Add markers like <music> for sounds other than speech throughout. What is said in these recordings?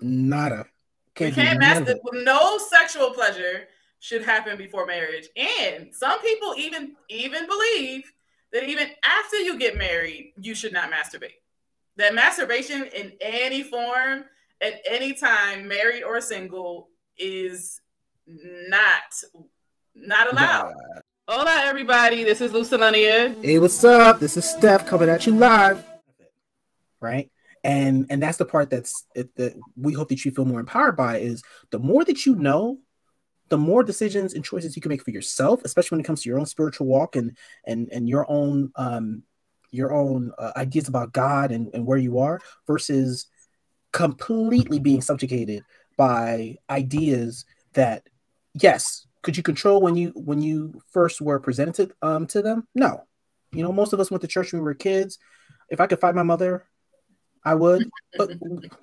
Nada. Can't we can't master. No sexual pleasure should happen before marriage, and some people even even believe that even after you get married, you should not masturbate. That masturbation in any form, at any time, married or single, is not not allowed. Nah. Hola, everybody. This is LuzCelenia. Hey, what's up? This is Stef coming at you live. Right, and and that's the part that's that we hope that you feel more empowered by is the more that you know the more decisions and choices you can make for yourself, especially when it comes to your own spiritual walk and and and your own um your own uh, ideas about God and, and where you are, versus completely being subjugated by ideas that yes, could you control when you when you first were presented um to them? No. You know, most of us went to church when we were kids. If I could find my mother, I would, <laughs> but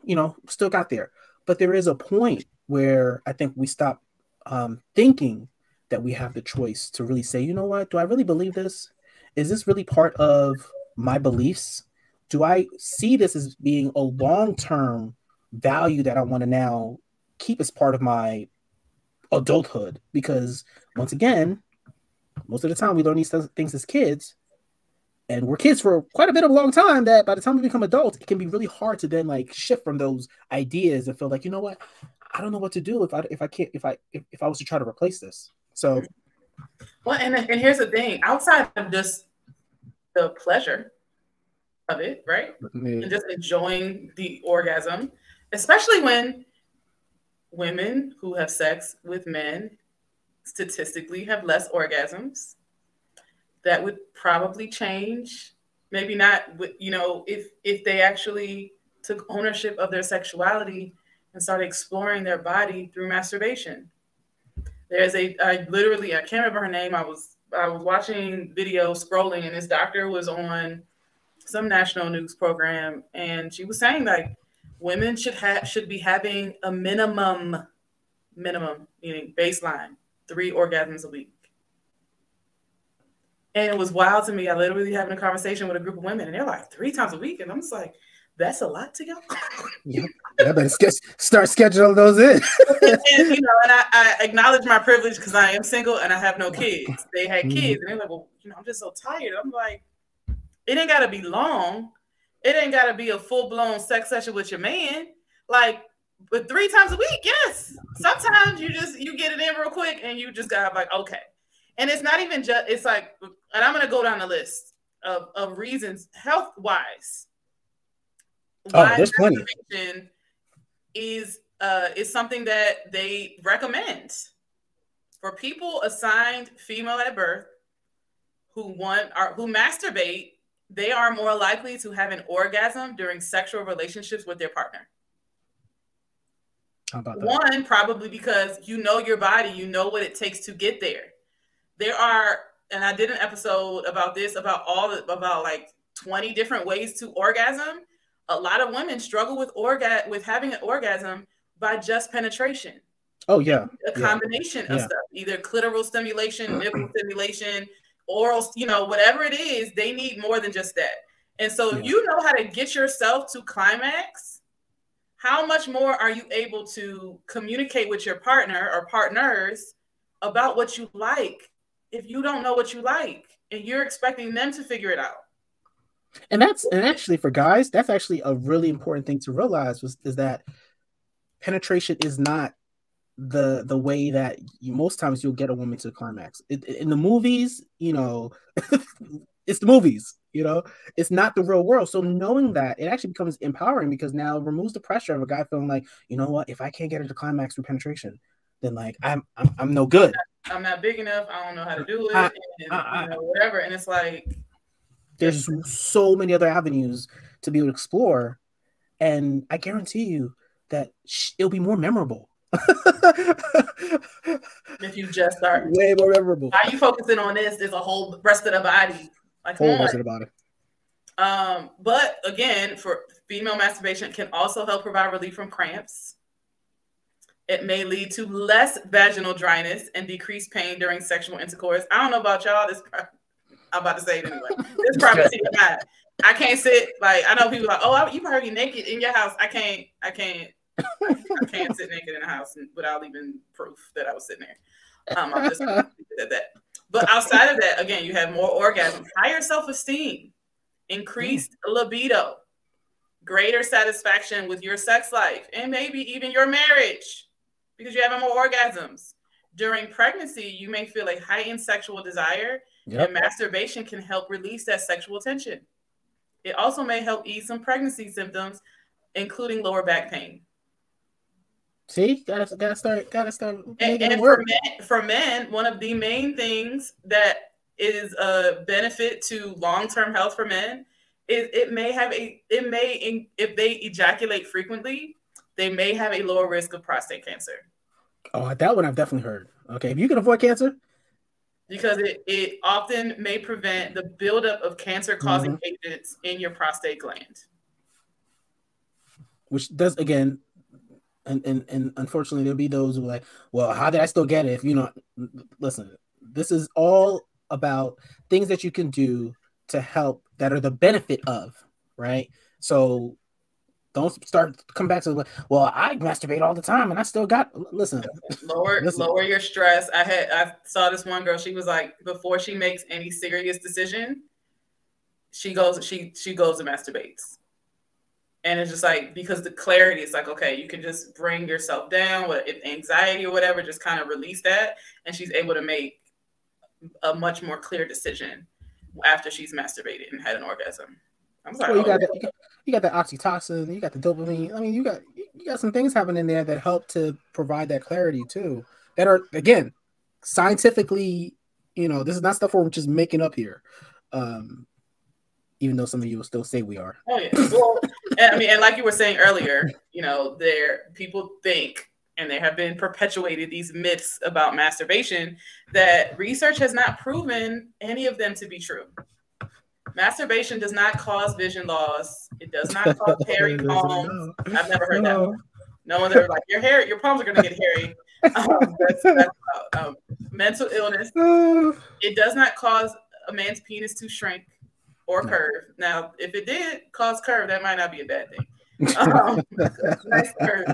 you know, still got there. But there is a point where I think we stop um, thinking that we have the choice to really say, you know what, do I really believe this? Is this really part of my beliefs? Do I see this as being a long term value that I want to now keep as part of my adulthood? Because once again, most of the time we learn these things as kids, and we're kids for quite a bit of a long time that by the time we become adults, it can be really hard to then like shift from those ideas and feel like, you know what, I don't know what to do if I if I can't if I if, if I was to try to replace this. So well and, and here's the thing, outside of just the pleasure of it, right? Yeah. And just enjoying the orgasm, especially when women who have sex with men statistically have less orgasms that would probably change. Maybe not with you know if if they actually took ownership of their sexuality and started exploring their body through masturbation. There's a i literally i can't remember her name. I was i was watching video scrolling and this doctor was on some national news program and she was saying like women should have should be having a minimum minimum meaning baseline three orgasms a week and it was wild to me. I literally having a conversation with a group of women, and they're like three times a week, and I'm just like, that's a lot to go. yeah, <laughs> yeah better start scheduling those in. <laughs> and, you know, and I, I acknowledge my privilege because I am single and I have no kids. They had mm-hmm. kids, and they're like, well, you know, I'm just so tired. I'm like, it ain't got to be long. It ain't got to be a full blown sex session with your man. Like, but three times a week, yes. Sometimes you just you get it in real quick, and you just got like, okay and it's not even just it's like and i'm going to go down the list of, of reasons health wise oh there's plenty. is uh is something that they recommend for people assigned female at birth who want or who masturbate they are more likely to have an orgasm during sexual relationships with their partner. One probably because you know your body you know what it takes to get there. There are, and I did an episode about this about all the, about like 20 different ways to orgasm. A lot of women struggle with orga with having an orgasm by just penetration. Oh yeah, a combination yeah. of stuff, either clitoral stimulation, nipple <clears throat> stimulation, oral, you know, whatever it is, they need more than just that. And so, yeah. if you know how to get yourself to climax, how much more are you able to communicate with your partner or partners about what you like if you don't know what you like and you're expecting them to figure it out. And that's and actually for guys, that's actually a really important thing to realize was is that penetration is not the the way that you, most times you'll get a woman to climax. It, in the movies, you know, <laughs> it's the movies, you know, it's not the real world. So knowing that, it actually becomes empowering because now it removes the pressure of a guy feeling like, you know what, if I can't get her to climax through penetration, then like I'm I'm, I'm no good. I'm not big enough. I don't know how to do it, I, and, I, you know, whatever. And it's like there's so many other avenues to be able to explore, and I guarantee you that it'll be more memorable. <laughs> if you just start way more memorable. Why are you focusing on this? There's a whole rest of the body. Like whole rest of the body. Um, but again, for female masturbation can also help provide relief from cramps. It may lead to less vaginal dryness and decreased pain during sexual intercourse. I don't know about y'all. This I'm about to say it anyway. This <laughs> probably not. I can't sit like I know people like, oh, you probably naked in your house. I can't. I can't. I can't sit naked in a house without even proof that I was sitting there. Um, I'm just at that. But outside of that, again, you have more orgasm, higher self-esteem, increased mm. libido, greater satisfaction with your sex life, and maybe even your marriage because you're having more orgasms. During pregnancy, you may feel a heightened sexual desire, yep. and masturbation can help release that sexual tension. It also may help ease some pregnancy symptoms, including lower back pain. See, gotta gotta start gotta start. And, and for men, for men, one of the main things that is a benefit to long term health for men is it may have a it may if they ejaculate frequently, they may have a lower risk of prostate cancer. Oh, that one I've definitely heard. Okay, if you can avoid cancer, because it, it often may prevent the buildup of cancer causing mm-hmm. agents in your prostate gland. Which does again, and, and and unfortunately there'll be those who are like, well, how did I still get it if you know listen, this is all about things that you can do to help that are the benefit of, right? So don't start come back to well i masturbate all the time and i still got listen. Lower <laughs> listen. lower your stress. I had i saw this one girl she was like before she makes any serious decision she goes she she goes and masturbates. And it's just like because the clarity is like okay you can just bring yourself down with anxiety or whatever just kind of release that. And she's able to make a much more clear decision after she's masturbated and had an orgasm. I'm sorry. Well, you, got the, you, got, the oxytocin, you got the dopamine. I mean, you got you got some things happening there that help to provide that clarity too. That are again scientifically, you know, this is not stuff we're just making up here. Um, even though some of you will still say we are. Oh yeah. Well, I mean, and like you were saying earlier, you know, there people think and there have been perpetuated these myths about masturbation that research has not proven any of them to be true. Masturbation does not cause vision loss. It does not <laughs> cause hairy palms. I've never heard no. that. No one ever like your hair, your palms are gonna get hairy. <laughs> Um, that's, that's um, mental illness. <sighs> It does not cause a man's penis to shrink or curve. Now, if it did cause curve, that might not be a bad thing. <laughs> Um, nice curve.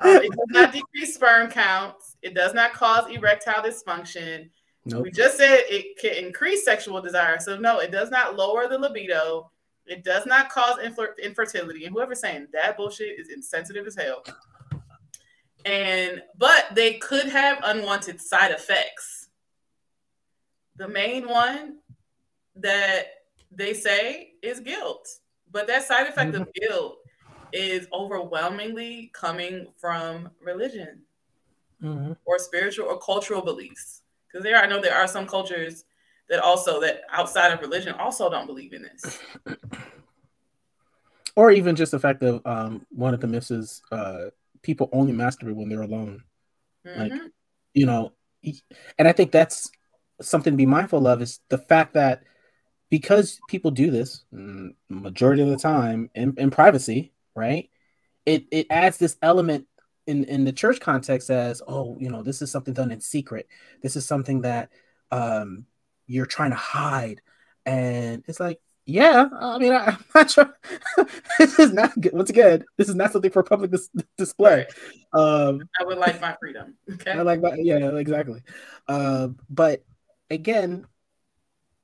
Uh, it does not decrease sperm counts. It does not cause erectile dysfunction. Nope. We just said it can increase sexual desire. So no, it does not lower the libido. It does not cause infertility. And whoever's saying that bullshit is insensitive as hell. And but they could have unwanted side effects. The main one that they say is guilt. But that side effect mm-hmm. of guilt is overwhelmingly coming from religion mm-hmm. or spiritual or cultural beliefs because there I know there are some cultures that also that outside of religion also don't believe in this. <clears throat> Or even just the fact of um, one of the myths is uh, people only masturbate when they're alone. Mm-hmm. Like, you know, and I think that's something to be mindful of is the fact that because people do this mm, majority of the time in, in privacy, right? It it adds this element in in the church context as oh you know this is something done in secret. This is something that um you're trying to hide. And it's like yeah i mean I, <laughs> am not sure <laughs> this is not good. Once again this is not something for public dis- display. Um i would like my freedom. <laughs> Okay. I like my yeah exactly. Uh, but again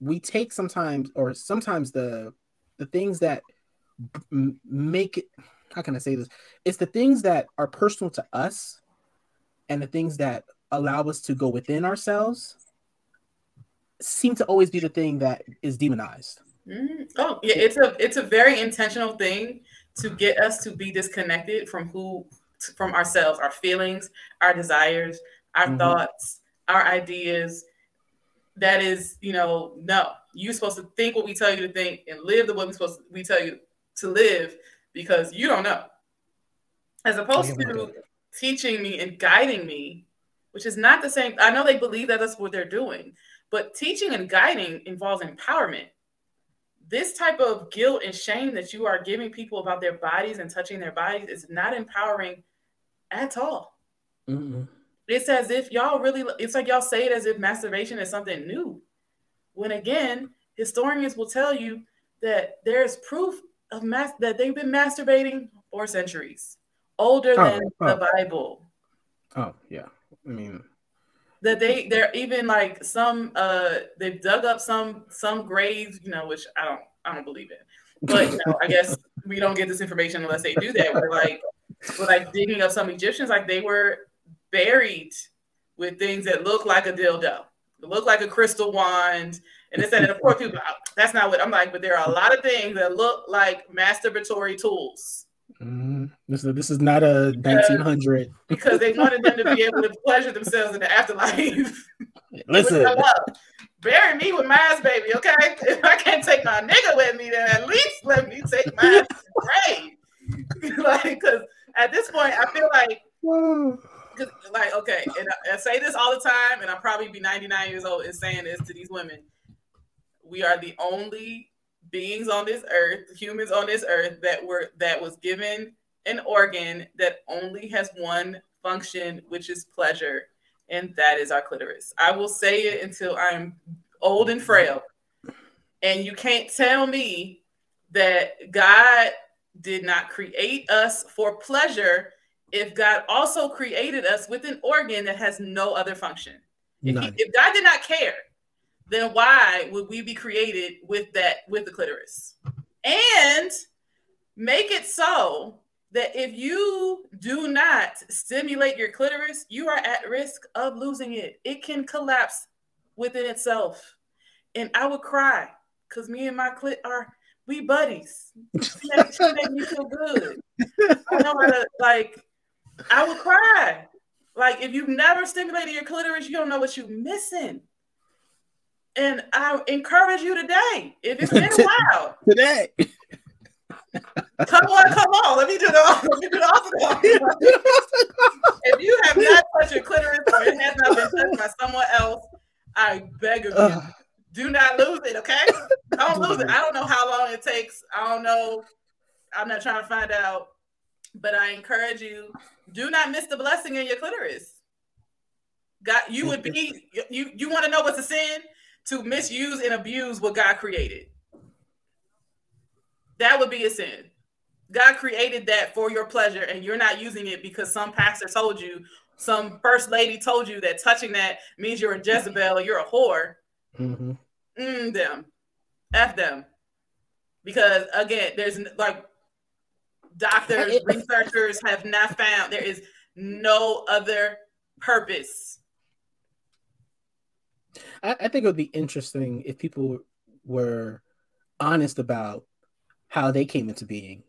we take sometimes or sometimes the the things that make it how can I say this? It's the things that are personal to us and the things that allow us to go within ourselves seem to always be the thing that is demonized. Mm-hmm. Oh, yeah, it's a it's a very intentional thing to get us to be disconnected from who from ourselves, our feelings, our desires, our mm-hmm. thoughts, our ideas. That is, you know, no, you're supposed to think what we tell you to think and live the way we supposed to, we tell you to live because you don't know. As opposed to teaching me and guiding me, which is not the same. I know they believe that that's what they're doing, but teaching and guiding involves empowerment. This type of guilt and shame that you are giving people about their bodies and touching their bodies is not empowering at all. Mm-hmm. It's as if y'all really, it's like y'all say it as if masturbation is something new. When again, historians will tell you that there's proof of mass that they've been masturbating for centuries older oh, than oh. the Bible. Oh yeah, I mean that they they're even like some uh they've dug up some some graves, you know, which I don't I don't believe in. But you know, I guess <laughs> we don't get this information unless they do that. We're like we're like digging up some Egyptians, like they were buried with things that look like a dildo, look like a crystal wand, and they said, and of course, people, that's not what I'm like, but there are a lot of things that look like masturbatory tools. Mm-hmm. This, is, this is not a 1900 because they wanted them to be able to pleasure themselves in the afterlife. <laughs> Listen, bury me with my ass, baby, okay? If I can't take my nigga with me, then at least let me take my grave. <laughs> like, because at this point, I feel like <sighs> like okay, and I, I, say this all the time, and I'll probably be 99 years old and saying this to these women. We are the only beings on this earth, humans on this earth, that were that was given an organ that only has one function, which is pleasure, and that is our clitoris. I will say it until I'm old and frail. And you can't tell me that God did not create us for pleasure if God also created us with an organ that has no other function. If, he, if, God did not care, then why would we be created with that with the clitoris? And make it so that if you do not stimulate your clitoris, you are at risk of losing it. It can collapse within itself. And I would cry because me and my clit are we buddies. She make, me feel good. I know how to like I would cry. Like if you've never stimulated your clitoris, you don't know what you're missing. And I encourage you today, if it's been a <laughs> while, today. come on, come on. Let me do the let me do the <laughs> If you have not touched your clitoris or it has not been touched by someone else, I beg of you, uh, do not lose it. Okay, don't lose it. I don't know how long it takes. I don't know. I'm not trying to find out, but I encourage you do not miss the blessing in your clitoris. God, you would be you you want to know what's a sin? To misuse and abuse what God created. That would be a sin. God created that for your pleasure, and you're not using it because some pastor told you, some first lady told you that touching that means you're a Jezebel or you're a whore. Mm-hmm. Mm, them, f them, because again, there's like doctors, <laughs> researchers have not found there is no other purpose. I, I think it would be interesting if people were honest about how they came into being.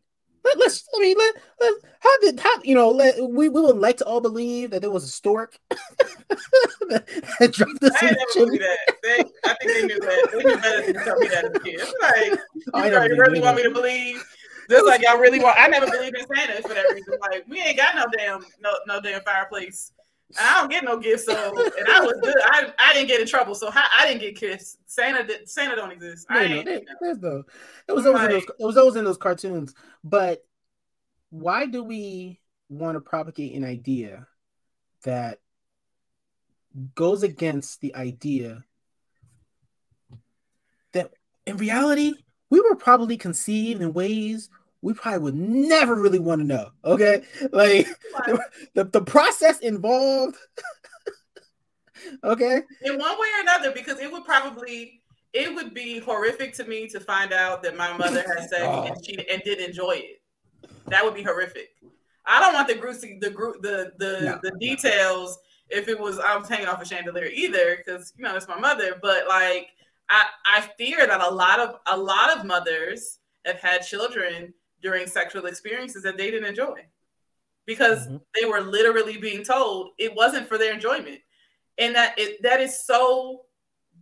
Let, us I mean, let, let, how did how you know? Let, we we would like to all believe that there was a stork <laughs> that, dropped us I in the that. They, I think they knew that. They knew better than tell me that as a kid. Like, oh, you really want me to believe just like y'all really want. I never believed in Santa for that reason. Like we ain't got no damn no no damn fireplace. I don't get no gifts, so and I was good. I, I didn't get in trouble, so how, I didn't get kissed. Santa did, Santa don't exist. I ain't, no, there's though. It was always like, in those. It was always in those cartoons. But why do we want to propagate an idea that goes against the idea that in reality we were probably conceived in ways we probably would never really want to know. Okay, like <laughs> the, the process involved. <laughs> okay, in one way or another, because it would probably it would be horrific to me to find out that my mother had sex <laughs> oh. and she and did enjoy it. That would be horrific. I don't want the gruesome the group the the no, the details. No. If it was I was hanging off a chandelier either, because you know it's my mother. But like I I fear that a lot of a lot of mothers have had children during sexual experiences that they didn't enjoy because mm-hmm. they were literally being told it wasn't for their enjoyment and that it, that is so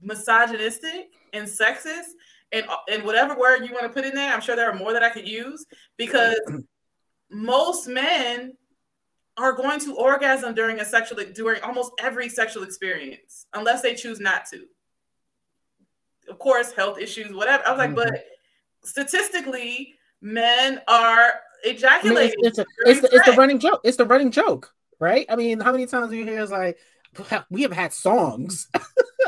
misogynistic and sexist and and whatever word you want to put in there i'm sure there are more that i could use because <clears throat> most men are going to orgasm during a sexual during almost every sexual experience unless they choose not to of course health issues whatever i was like mm-hmm. but statistically men are ejaculating. I mean, it's, it's, a, it's, the, it's, the, running joke. It's the running joke, right? I mean, how many times do you hear is like, we have had songs, <laughs>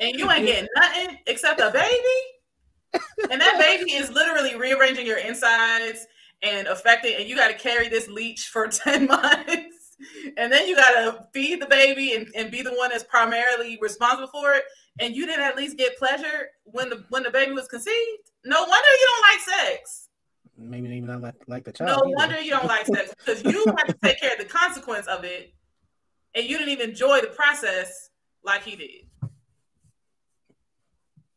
and you ain't getting nothing except a baby, and that baby is literally rearranging your insides and affecting, and you got to carry this leech for <laughs> 10 months. and then you got to feed the baby and, and be the one that's primarily responsible for it. And you didn't at least get pleasure when the when the baby was conceived. No wonder you don't like sex. Maybe even not like, like the child. No either. wonder you don't like sex because you have to take care of the consequence of it, and you didn't even enjoy the process like he did.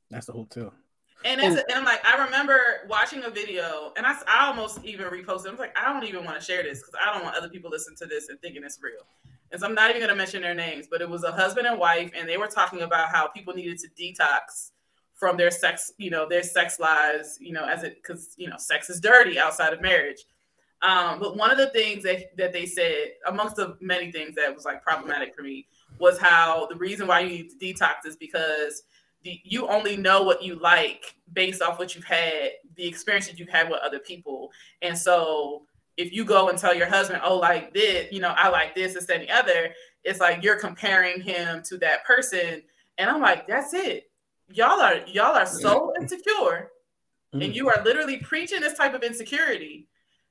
That's the whole too. And, and, and I'm like, I remember watching a video, and I, I almost even reposted. I'm like, I don't even want to share this because I don't want other people listen to this and thinking it's real. And so I'm not even going to mention their names, but it was a husband and wife, and they were talking about how people needed to detox from their sex, you know, their sex lives, you know, as it because you know, sex is dirty outside of marriage. Um, but one of the things that, that they said, amongst the many things that was like problematic for me, was how the reason why you need to detox is because the, you only know what you like based off what you've had, the experiences you've had with other people. And so if you go and tell your husband, oh, like this, you know, I like this, this, and the other, it's like you're comparing him to that person. And I'm like, that's it. Y'all are y'all are so insecure. And mm. you are literally preaching this type of insecurity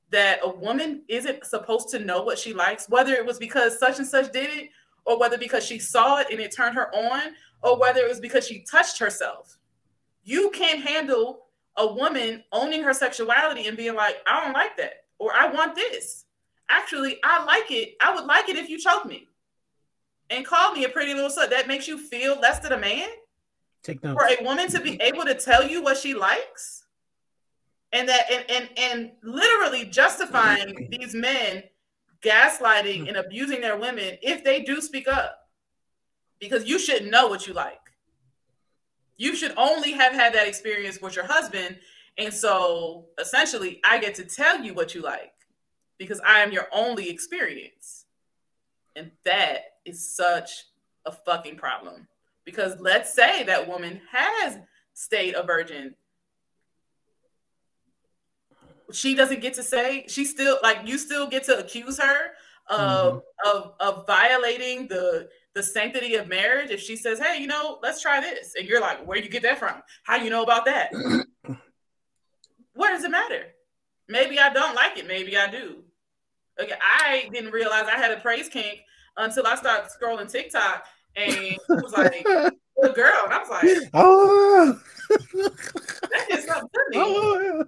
that a woman isn't supposed to know what she likes, whether it was because such and such did it, or whether because she saw it and it turned her on, or whether it was because she touched herself. You can't handle a woman owning her sexuality and being like, I don't like that, or I want this. Actually, I like it. I would like it if you choke me and call me a pretty little slut. That makes you feel less than a man. Take notes. For a woman to be able to tell you what she likes, and that and and, and literally justifying these men gaslighting and abusing their women if they do speak up because you shouldn't know what you like. You should only have had that experience with your husband. And so essentially, I get to tell you what you like because I am your only experience. And that is such a fucking problem. Because let's say that woman has stayed a virgin. She doesn't get to say, she still, like, you still get to accuse her of, mm-hmm. of, of violating the the sanctity of marriage if she says, "Hey, you know, let's try this," and you're like, "Where you get that from? How you know about that?" <coughs> what does it matter? Maybe I don't like it. Maybe I do. Okay, I didn't realize I had a praise kink until I started scrolling TikTok and it was like a girl, and I was like, <laughs> "Oh, that is something to me." Oh,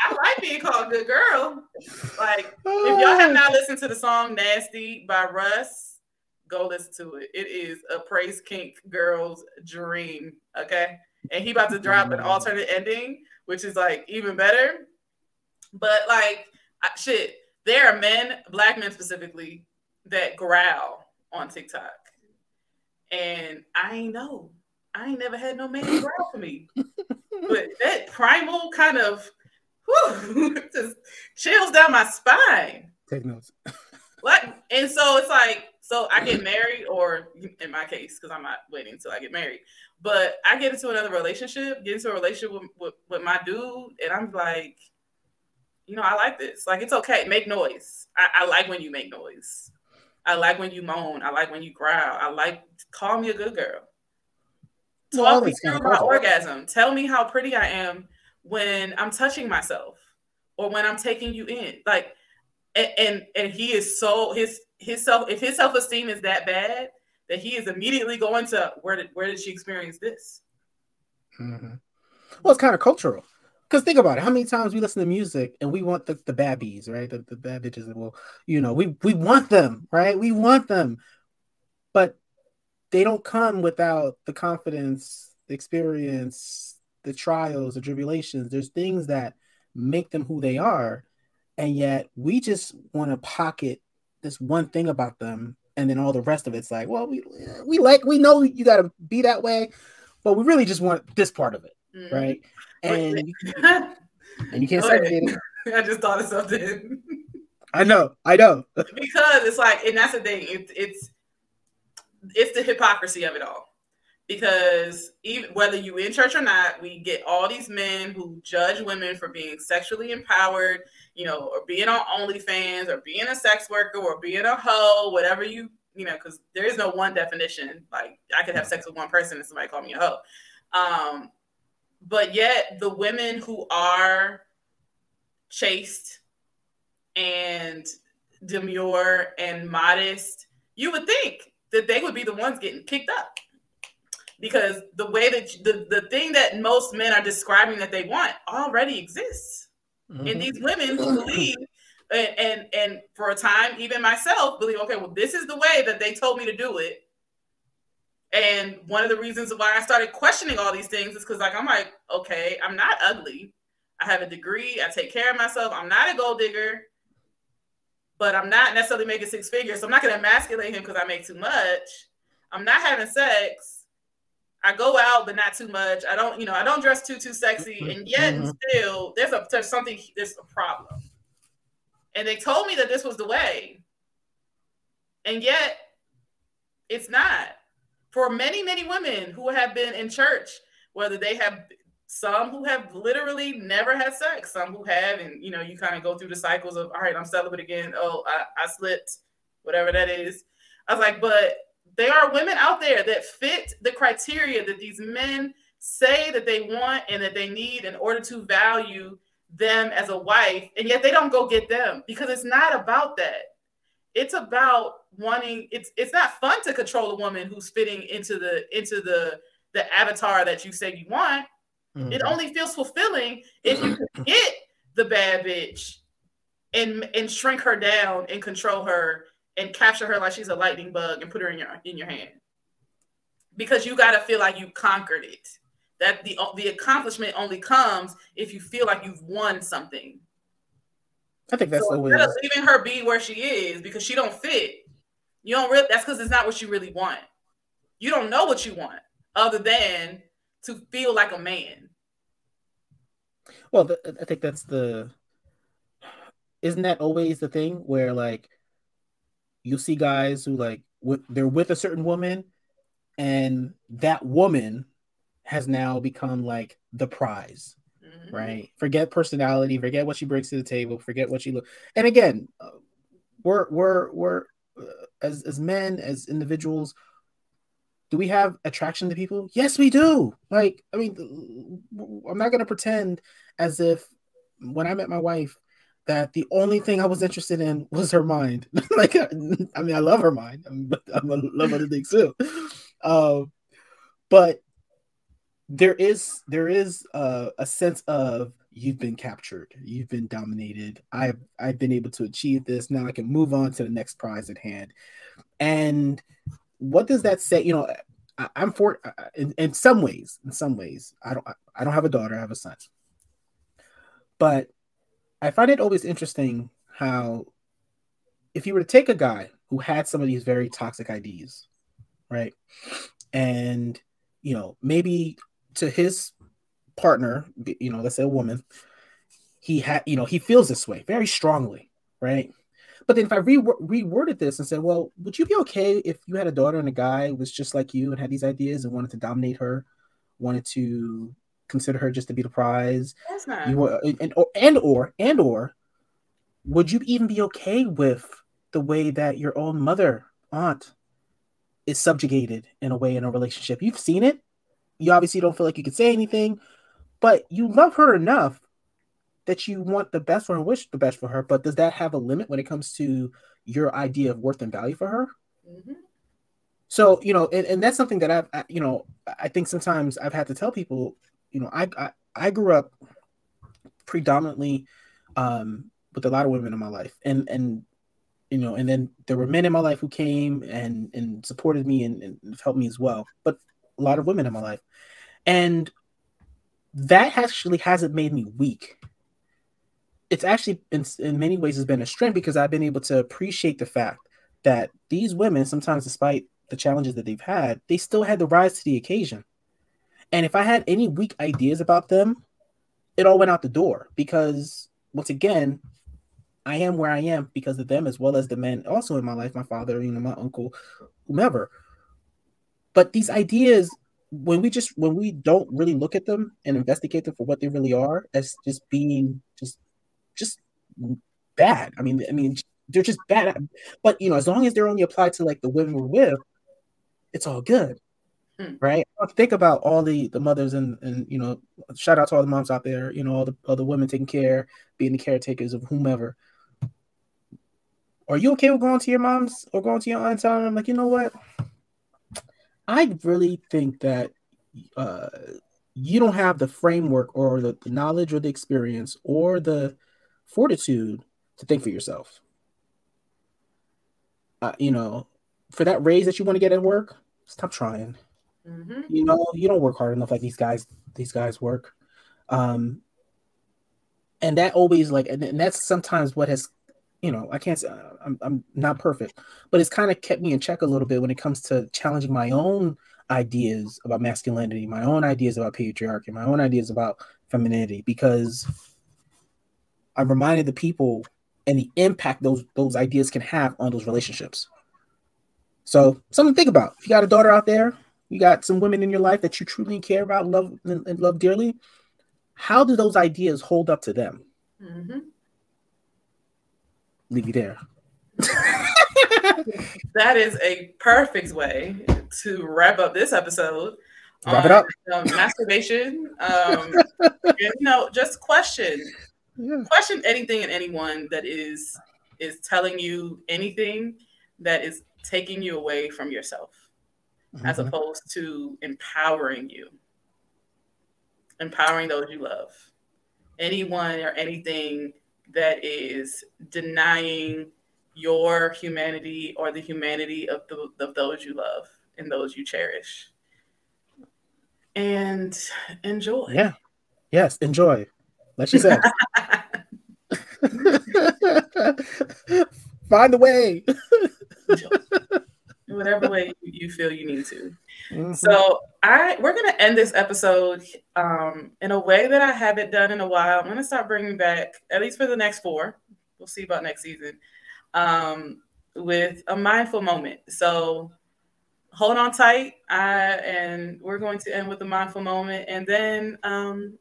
I like being called good girl. Like, if y'all oh. have not listened to the song "Nasty" by Russ, go listen to it. It is a praise kink girl's dream. Okay. And he about to drop an mm. alternate ending, which is like even better. But like shit, there are men, black men specifically, that growl on TikTok. And I ain't know. I ain't never had no man growl for me. but that primal kind of whew, <laughs> just chills down my spine. Take notes. Like, and so it's like so I get married, or in my case, because I'm not waiting until I get married, but I get into another relationship, get into a relationship with, with, with, my dude, and I'm like, you know, I like this. Like, it's okay. Make noise. I, I like when you make noise. I like when you moan. I like when you growl. I like, call me a good girl. Talk me through my orgasm. Tell me how pretty I am when I'm touching myself or when I'm taking you in. Like, and, and, and he is so his his self if his self esteem is that bad that he is immediately going to where did where did she experience this? Mm-hmm. Well, it's kind of cultural. Because think about it, how many times we listen to music and we want the, the bad bees, right? The, the bad bitches that will, you know, we we want them, right? We want them, but they don't come without the confidence, the experience, the trials, the tribulations. There's things that make them who they are, and yet we just want to pocket this one thing about them, and then all the rest of it's like, well, we we like we know you got to be that way, but we really just want this part of it, mm-hmm. right? And you, <laughs> and you can't segregate it. <laughs> I just thought of something. I know, I know. <laughs> because it's like, and that's the thing. It's it's it's the hypocrisy of it all. Because even whether you in church or not, we get all these men who judge women for being sexually empowered you know, or being on OnlyFans or being a sex worker or being a hoe, whatever you, you know, because there is no one definition. Like I could have sex with one person and somebody call me a hoe. Um, but yet the women who are chaste and demure and modest, you would think that they would be the ones getting kicked up. Because the way that the, the thing that most men are describing that they want already exists. Mm-hmm. And these women who believe and, and and for a time, even myself believe, okay, well, this is the way that they told me to do it. And one of the reasons why I started questioning all these things is because, like, I'm like, okay, I'm not ugly. I have a degree. I take care of myself. I'm not a gold digger, but I'm not necessarily making six figures. So I'm not going to emasculate him because I make too much. I'm not having sex. I go out, but not too much. I don't, you know, I don't dress too too sexy, and yet mm-hmm. still there's a there's something there's a problem. And they told me that this was the way, and yet it's not. For many many women who have been in church, whether they have some who have literally never had sex, some who have, and you know, you kind of go through the cycles of, all right, I'm celibate again. Oh, I, I slipped, whatever that is. I was like, but there are women out there that fit the criteria that these men say that they want and that they need in order to value them as a wife, and yet they don't go get them because it's not about that. It's about wanting. It's it's not fun to control a woman who's fitting into the into the the avatar that you say you want Mm-hmm. It only feels fulfilling if you can <laughs> get the bad bitch and and shrink her down and control her and capture her like she's a lightning bug and put her in your in your hand. Because you got to feel like you conquered it. That the the accomplishment only comes if you feel like you've won something. I think that's so the way. Leaving her be where she is because she don't fit. You don't really. That's because it's not what you really want. You don't know what you want other than to feel like a man. Well, th- I think that's the. Isn't that always the thing where like you see guys who like with, they're with a certain woman, and that woman has now become like the prize, mm-hmm. right? Forget personality, forget what she brings to the table, forget what she look. And again, uh, we're we're we're as as men as individuals do we have attraction to people? Yes, we do. Like, I mean, I'm not gonna pretend as if when I met my wife that the only thing I was interested in <laughs> was her mind. <laughs> like, I mean, I love her mind, but I'm, <laughs> I'm love other things too. Uh, but there is there is a sense of you've been captured, you've been dominated. I've I've been able to achieve this. Now I can move on to the next prize at hand, and what does that say? You know, I, am for in, in some ways. In some ways, I don't. I don't have a daughter. I have a son. But I find it always interesting how, if you were to take a guy who had some of these very toxic ideas, right, and you know maybe to his partner, you know, let's say a woman, he had, you know, he feels this way very strongly, right? But then if I re- reworded this and said, well, would you be okay if you had a daughter and a guy was just like you and had these ideas and wanted to dominate her, wanted to consider her just to be the prize? That's not. You were, and, or, and or and or would you even be okay with the way that your own mother, aunt, is subjugated in a way in a relationship? You've seen it. You obviously don't feel like you can say anything, but you love her enough that you want the best for her, wish the best for her, but does that have a limit when it comes to your idea of worth and value for her? Mm-hmm. So you know, and, and that's something that I've, I, you know, I think sometimes I've had to tell people, you know, I I, I grew up predominantly um, with a lot of women in my life, and and you know, and then there were men in my life who came and and supported me and, and helped me as well, but a lot of women in my life, and that actually hasn't made me weak it's actually in, in many ways has been a strength because I've been able to appreciate the fact that these women, sometimes despite the challenges that they've had, they still had to rise to the occasion. And if I had any weak ideas about them, it all went out the door because once again, I am where I am because of them as well as the men also in my life, my father, you know, my uncle, whomever. But these ideas, when we just when we don't really look at them and investigate them for what they really are, as just being just just bad. I mean, I mean, they're just bad. But you know, as long as they're only applied to like the women we're with, it's all good. Hmm. Right? Think about all the the mothers and and you know, shout out to all the moms out there, you know, all the other women taking care, being the caretakers of whomever. Are you okay with going to your mom's or going to your aunt and telling them like, you know what? I really think that uh, you don't have the framework or the, the knowledge or the experience or the fortitude to think for yourself. Uh, you know, for that raise that you want to get at work, stop trying. Mm-hmm. You know, you don't work hard enough like these guys. These guys work, um, and that always like, and, and that's sometimes what has, you know, I can't. say I'm I'm not perfect, but it's kind of kept me in check a little bit when it comes to challenging my own ideas about masculinity, my own ideas about patriarchy, my own ideas about femininity, because I'm reminded the people and the impact those those ideas can have on those relationships. So something to think about. If you got a daughter out there, you got some women in your life that you truly care about, love and love dearly. How do those ideas hold up to them? Mm-hmm. Leave you there. <laughs> that is a perfect way to wrap up this episode. Wrap it up. Um, masturbation. Um, <laughs> you know, just question, yeah. question anything and anyone that is is telling you anything that is taking you away from yourself, mm-hmm. as opposed to empowering you, empowering those you love. Anyone or anything that is denying your humanity or the humanity of, the, of those you love and those you cherish. And enjoy. Yeah. Yes, enjoy. Like you said. <laughs> Find the way. Whatever way you feel you need to. Mm-hmm. So I we're gonna end this episode um, in a way that I haven't done in a while. I'm gonna start bringing back at least for the next four. We'll see about next season um, with a mindful moment. So hold on tight, I, and we're going to end with a mindful moment, and then um,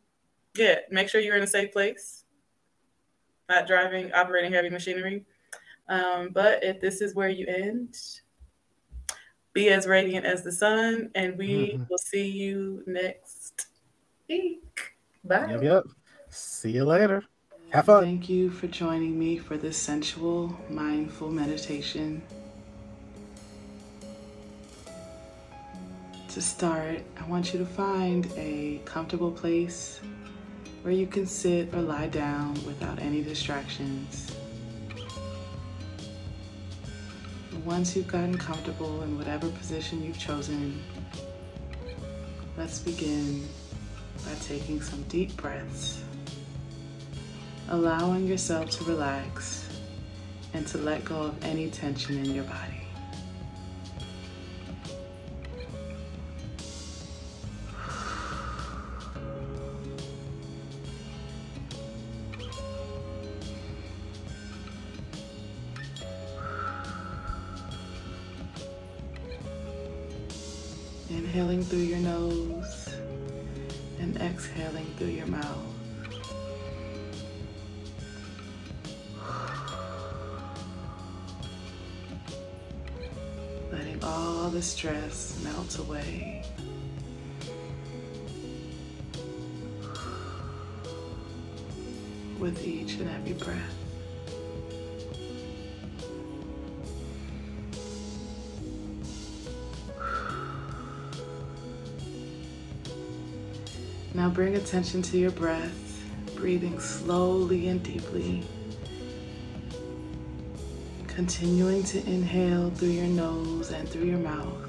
yeah, make sure you're in a safe place, not driving, operating heavy machinery. Um, but if this is where you end, be as radiant as the sun, and we mm-hmm. will see you next week. Bye. Yep, yep. See you later. Have fun. Thank you for joining me for this sensual, mindful meditation. To start, I want you to find a comfortable place where you can sit or lie down without any distractions. Once you've gotten comfortable in whatever position you've chosen, let's begin by taking some deep breaths allowing yourself to relax and to let go of any tension in your body. With each and every breath. Now bring attention to your breath, breathing slowly and deeply. Continuing to inhale through your nose and through your mouth.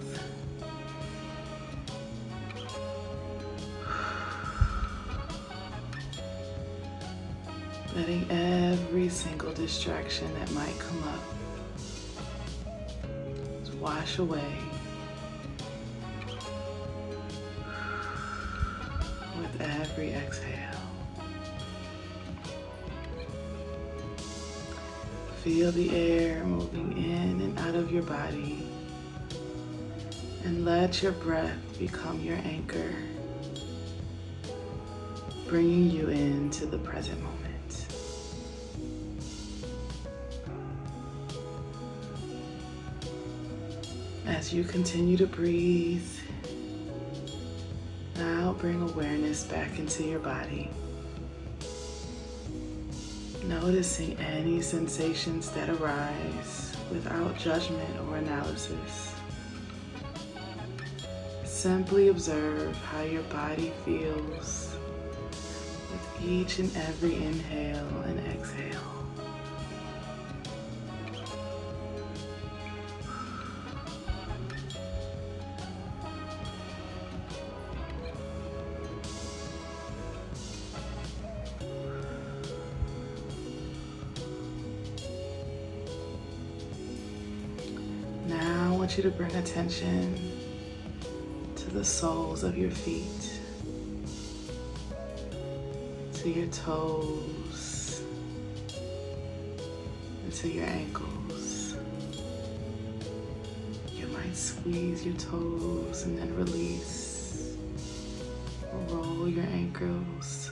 Every single distraction that might come up Just wash away with every exhale. Feel the air moving in and out of your body. And let your breath become your anchor, bringing you into the present moment. As you continue to breathe now bring awareness back into your body. Noticing any sensations that arise without judgment or analysis. Simply observe how your body feels with each and every inhale and exhale. You to bring attention to the soles of your feet, to your toes, and to your ankles. You might squeeze your toes and then release. Roll your ankles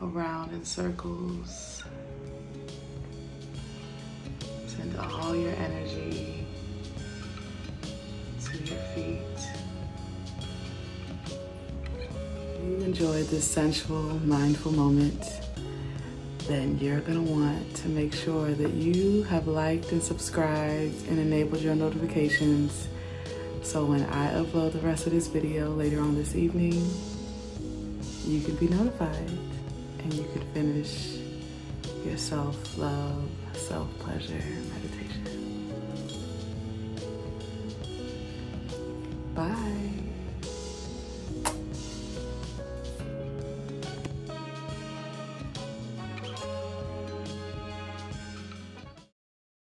around in circles. Send all your energy enjoyed this sensual, mindful moment, then you're gonna want to make sure that you have liked and subscribed and enabled your notifications. So when I upload the rest of this video later on this evening, you can be notified and you can finish your self-love, self-pleasure